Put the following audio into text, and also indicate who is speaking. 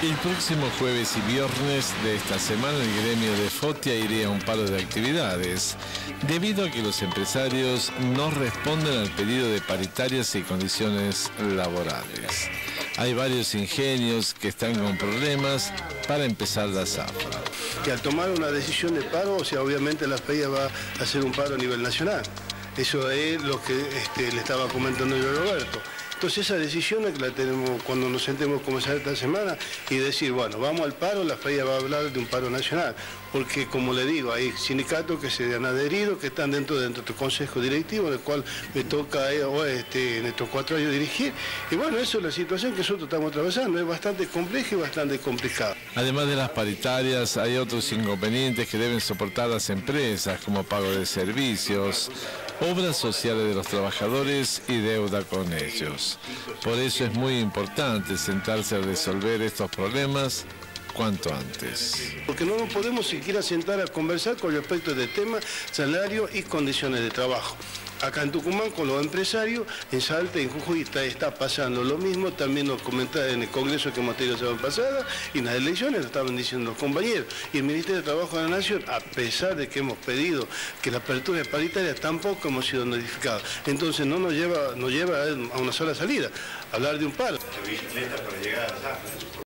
Speaker 1: El próximo jueves y viernes de esta semana el gremio de Fotia iría a un paro de actividades, debido a que los empresarios no responden al pedido de paritarias y condiciones laborales. Hay varios ingenios que están con problemas para empezar la zafra.
Speaker 2: Que al tomar una decisión de paro, o sea, obviamente la FEIA va a hacer un paro a nivel nacional. Eso es lo que este, le estaba comentando yo a Roberto. Entonces esa decisión que la tenemos cuando nos sentemos comenzar esta semana y decir, bueno, vamos al paro, la FEIA va a hablar de un paro nacional, porque como le digo, hay sindicatos que se han adherido, que están dentro de nuestro consejo directivo, en el cual me toca eh, este, en estos cuatro años dirigir. Y bueno, eso es la situación que nosotros estamos atravesando, es bastante compleja y bastante complicada.
Speaker 1: Además de las paritarias, hay otros inconvenientes que deben soportar las empresas, como pago de servicios, obras sociales de los trabajadores y deuda con ellos. Por eso es muy importante sentarse a resolver estos problemas cuanto antes.
Speaker 2: Porque no nos podemos siquiera sentar a conversar con respecto de tema, salario y condiciones de trabajo. Acá en Tucumán con los empresarios, en Salta, en Jujuy está, pasando lo mismo, también nos comentaron en el Congreso que hemos tenido la semana pasada y en las elecciones lo estaban diciendo los compañeros. Y el Ministerio de Trabajo de la Nación, a pesar de que hemos pedido que la apertura es paritaria, tampoco hemos sido notificados. Entonces no nos lleva, nos lleva a una sola salida, hablar de un paro.